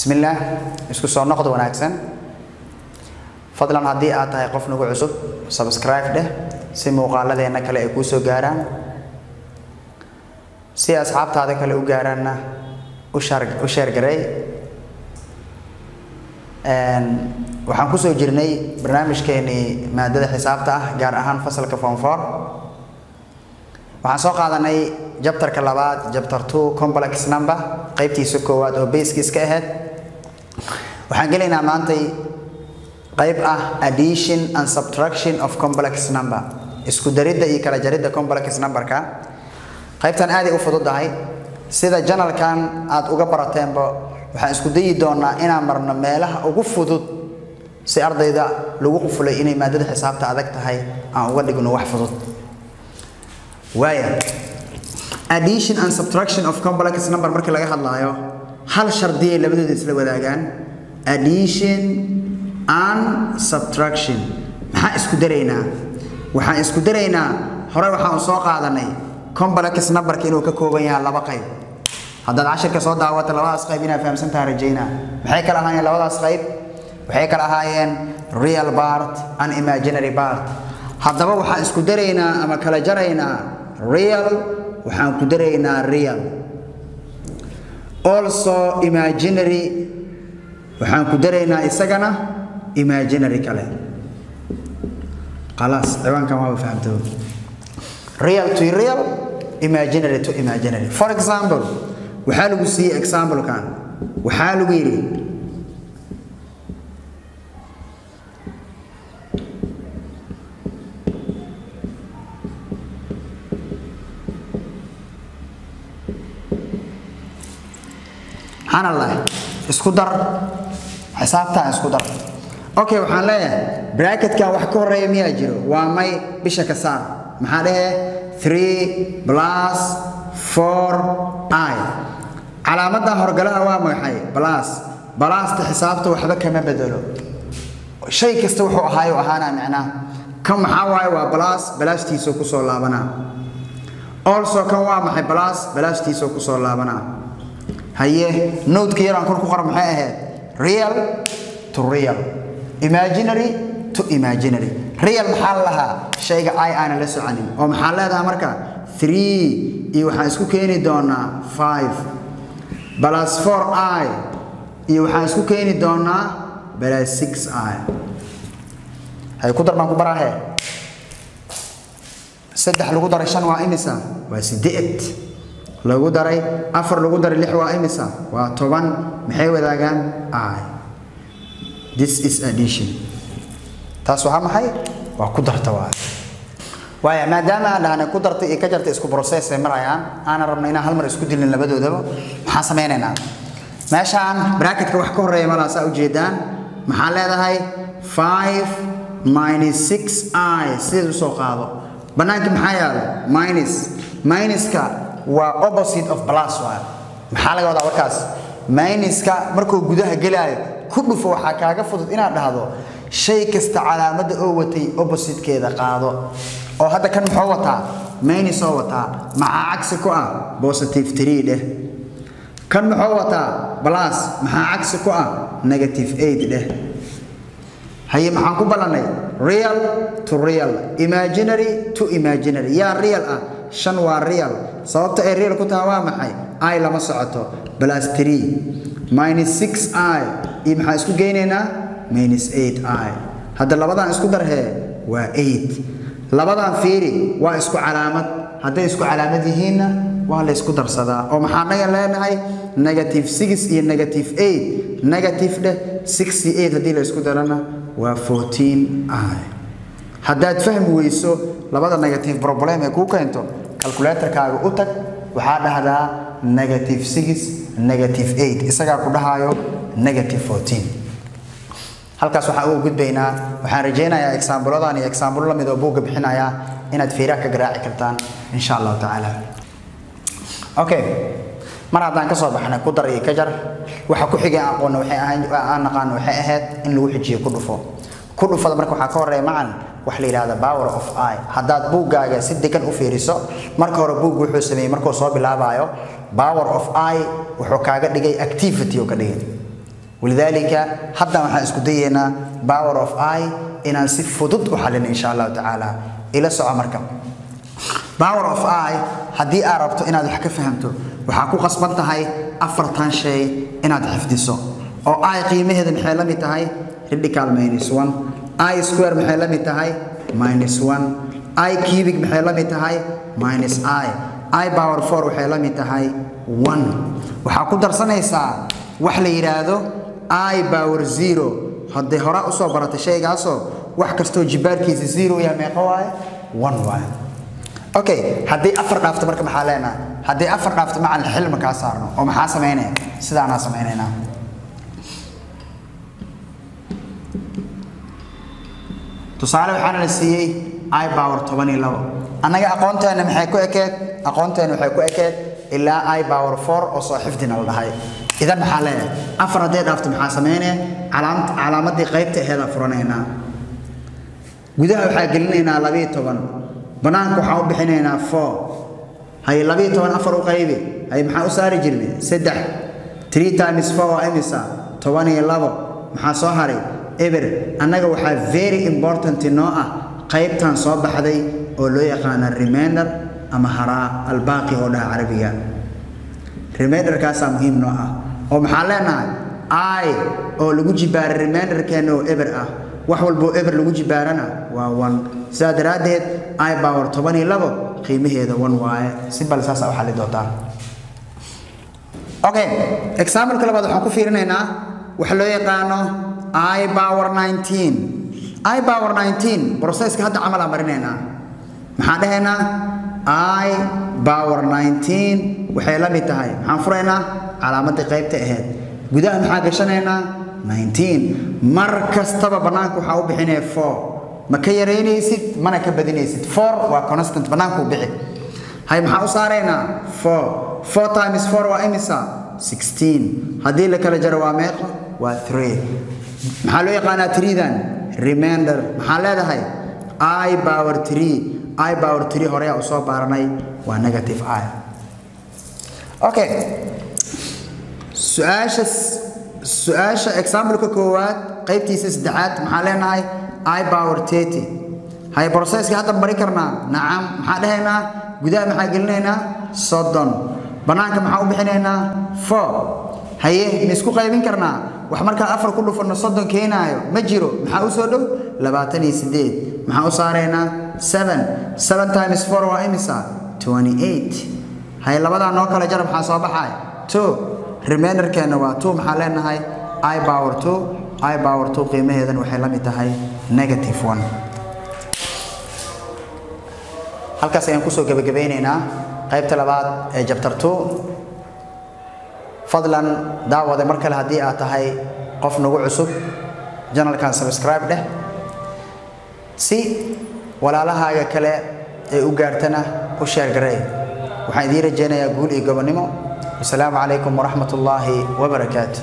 bismillaah isku soo noqod wanaagsan. Fadlan haddii aad tahay qof nagu cusub subscribe dheh si muuqaaladeenna kale ay kuu soo gaaraan. Si asxaabtaada kale u gaaraanna u sheergaray waxaan ku soo jirnay barnaamijkeenii maadada xisaabta ah gaar ahaan fasalka form four. Waxaan soo qaadanay jabtarka labaad jabtar two complex number qaybtiisa koowaad oo baskiis ka ahayd waxaan gelaynaa maantay qayb ah addition and subtraction of complex number. Isku daridda iyo kala jaridda complex numberka. Qaybtan aaday u fududahay. Sida janalkan aad uga barateenba waxaan isku dayi doonaa inaan marno meelaha ugu fudud si ardayda lagu qufulay inay maadada xisaabta adag tahay aan uga dhigno wax fudud. Waaya addition and subtraction of complex number markii laga hadlaayo hal shardiyay labadooda isla wadaagaan addition and subtraction. Maxaa isku daraynaa? Waxaan isku daraynaa hore waxaan soo qaadanay complex numberka inuu ka kooban yahay laba qayb. Haddaad cashirka soo daawata labadaas qayb inaad fahamsantaha rajaynaa maxay kala ahaayeen labadaas qayb? Waxay kala ahaayeen real part and imaginary part haddaba waxaan isku daraynaa ama kala jaraynaa real waxaan ku daraynaa real. Also imaginary waxaan ku daraynaa isagana imaginary kale. Khalaas ciwaankan waaba fahamto. Real to real imaginary to imaginary. For example waxaa lagu siiyey examplekan. Waxaa lagu yidhi subxaanallah isku dar xisaabtaan isku dar okay waxaan leeyahay bracketkan wax ka horeeya miyaa jiro waa may bisha ka saar maxaa dhehe three plus four i calaamadan horgalaha waa maxay plus balaasta xisaabta waxba kama bedelo shay kasta wuxuu ahaayo ahaanaa micnaa kan maxaa waaye waa balaas balaastiisoo kusoo laabanaa also kan waa maxay balaas balaastiisoo kusoo laabanaa haye nodeka yaraan kor ku qora maxay ahayd real to real. Imaginary to imaginary. Real maxaa la lahaa? Shayga i aana la soconin. Oo maxaa leedahay marka? Three. Iyo waxaan isku keeni doonaa five. Balas four i. Iyo waxaan isku keeni doonaa balas six i. Hay ku dar baan ku baraahe saddex lagu daray shan waa imisa waa sideed lagu daray afar lagu daray lix waa imisa waa toban maxay wadaagaan? I this is addition taas waxaa maxay? Waa ku darta waa waaya maadaama aan dhahnay ku darta iyo ka jarta isku process ay marayaan aanan rabno inaan hal mar isku dilin labadoodaba maxaan samaynaynaa meeshaan bracketka wax ka horreeya malaasaa ujeedaan maxaa leedahay five minus six i. Sideed u soo qaado. Bannaanka maxaa yaalo? Minus. Minuska waa opposite of plus waa. Maxaa laga wadaa warkaas? Minuska markuu gudaha gelaayo ku dhufo waxaa kaaga fudud inaad dhahdo shay kasta calaamadda oo watay oppositekeeda qaado. Oo hadda kan muxuu wataa? Minus oo wataa. Maxaa cagsi ku ah? Positive three dheh. Kan muxuu wataa? Plus maxaa cagsi ku ah? Negative eight dheh. Haye maxaan ku ballannay real to real. Imaginary to imaginary. Yaa real ah shan waa real. Sababta ay real ku taha waa maxay? I lama socoto. Plus three. Minus six i. Iyo maxaan isku geynaynaa minus eight i. Hadda labadan isku darhee waa eight. Labadan fiiri waa isku calaamad. Hadday isku calaamad yihiinna waa la isku darsadaa. Oo maxaa naga leenahay negative six iyo negative eight. Negative dheh sixty eight haddii la isku darana waa fourteen i. Haddaad fahmi weyso labada negative problem ee kuu keento calculatorkaaga u tag waxaa dhahdaa negative six negative eight. Isagaa ku dhahaayo negative fourteen. Halkaas waxaan uga gudbaynaa waxaan rajaynayaa exaambuladan iyo exaambulo la mid oo buugga bixinayaa inaad fiiraha ka garaaci kartaan insha allahu tacaala. Okay mar haddaan ka soo baxnay ku dar iyo ka jar. Waxa ku xigay aqoonna waxay ahayn aan naqaano waxay ahayd in lagu xijiyo ku dhufo. Ku dhufada marka waxaa ka horreeya macan si degan u fiiriso marka hore buuggu wuxuu sameeyey markuu soo bilaabayo power of i wuxuu kaaga dhigay activity oo ka dhigay walidaalika hadda waxaan isku dayeynaa power of i inaan si fudud u xalino insha allahu tacaala ila soco marka power of i haddii aad rabto inaad wax ka fahamto waxaa ku qasban tahay afartan shay inaad xifdiso oo i qiimaheeda maxay la mid tahay radical minus one i square maxay la mid tahay? Minus one. I cubic maxay la mid tahay? Minus i. I power four waxay la mid tahay? One. Waxaa ku darsanaysaa wax la yidhaahdo i power zero. Haddii hore u soo baratay shaygaasoo wax kastoo jibaarkiisa zero yahay meeqa waaye? One waaye. Okay haddii afar dhaafto marka maxaa leenaha haddii afar dhaafto macal xil markaa saarno oo maxaa samaynaya sidaanaa samaynaynaa aqoonteena maxay ku ekeed aqoonteena waxay ku ekeed ilaa i power four oo soo xifdina la dhahay idan maxaa leeyahay afar hadday dhaafto maxaa samaynaya calaamadii qaybta aheeda furanaynaa gudaha waxaa gelinaynaa labiyo toban banaanka waxaan u bixinaynaa four haye labiyo toban afar u qaybi haye maxaa u saari jirnay saddex three times four waa imisa toban iyo labo maxaa soo haray eber annaga waxaa very important noo ah qaybtan soo baxday oo loo yaqaana remainder ama haraa albaaqi oo dhaha carabiga. Reminderkaasaa muhiim noo ah. Oo maxaa leenahay? I oo lagu jibaaray reminderkeena oo eber ah. Wax walboo eber lagu jibaarana waa one. Sidaa daraaddeed i power toban iyo labo qiimaheeda one waaye. Si bal saasa u doontaa okay exampleka labaad waxaan ku fiirinaynaa. Waxa loo yaqaano power nineteen i power nineteen processka hadda camal aan marinaynaa maxaan dhahaynaa i power nineteen waxay la mid tahay maxaan furaynaa calaamadii qaybta ahayd gudaha maxaa gashanaynaa nineteen mar kastaba bannaanka waxaa u bixinaya four ma ka yaraynaysid mana ka badinaysid four waa constant bannaankuu bixi hay maxaa u saaraynaa four four times four waa imisa sixteen haddii la kala jaro waa meeqa waa three maxaa loo yaqaanaa treedan remainder. Maxaa leedahay? I power three. I power three horeyaa u soo baaranay. Waa negative i. Okay. Su'aasha su'aasha exampleka koowaad qaybtiisa saddexaad maxaa leenahay? I power thirty. Hay processka hadda mari karnaa. Nacam maxaa dhahaynaa gudaha maxaa gelinaynaa? Soddon. Bannaanka maxaa u bixinaynaa? Four. Haye ma isku qaybin karnaa wax markaa afar ku dhufanno soddon keenaayo ma jiro. Maxaa u soo dhow? Labaatan iyo siddeed. Maxaa u saaraynaa seven. Seven times four waa imisa? Twenty eight haye labadaa noo kala jar maxaa soo baxay? Two. Reminderkeenna waa two. Maxaa leenahay? I power two. I power two. Qiimaheedan waxay la mid tahay negative one. Halkaas ayaan ku soo gebagabeynaynaa qaybta labaad ee jabtar two kale haddii aad tahay qof nagu cusub janalkan subscribe dheh si walaalahaaga kale ee u gaartana u sheer garey waxaan idiin rajaynayaa guul iyo gobonnimo wasalaamu calaykum waraxmat ullaahi wabarakaatu